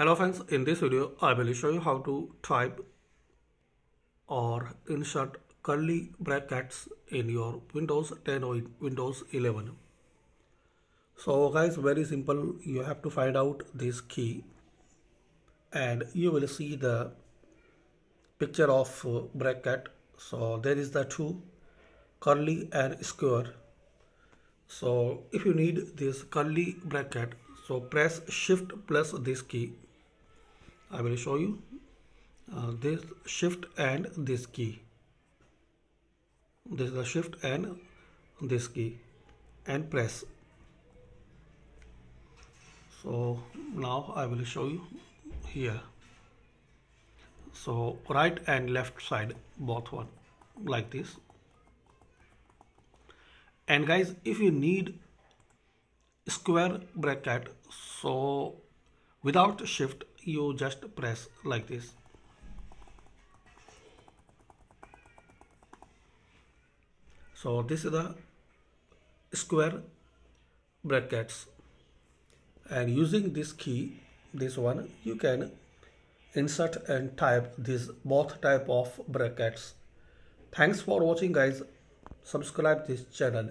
Hello friends, in this video I will show you how to type or insert curly brackets in your Windows 10 or Windows 11. So guys very simple. You have to find out this key and you will see the picture of uh, bracket. So there is the two curly and square. So if you need this curly bracket so press shift plus this key I will show you uh, this shift and this key. This is the shift and this key and press. So now I will show you here. So right and left side both one like this. And guys if you need square bracket so without shift you just press like this. So this is the square brackets. And using this key this one you can insert and type these both type of brackets. Thanks for watching guys. Subscribe this channel